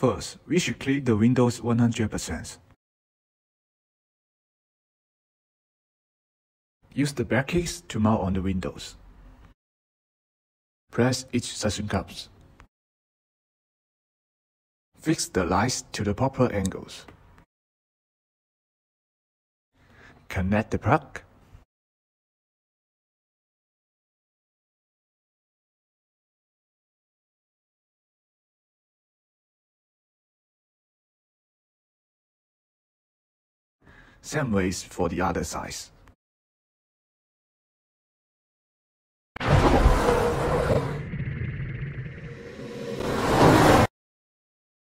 First, we should click the Windows 100%. Use the back keys to mount on the windows. Press each suction cups. Fix the lights to the proper angles. Connect the plug. Same ways for the other sides.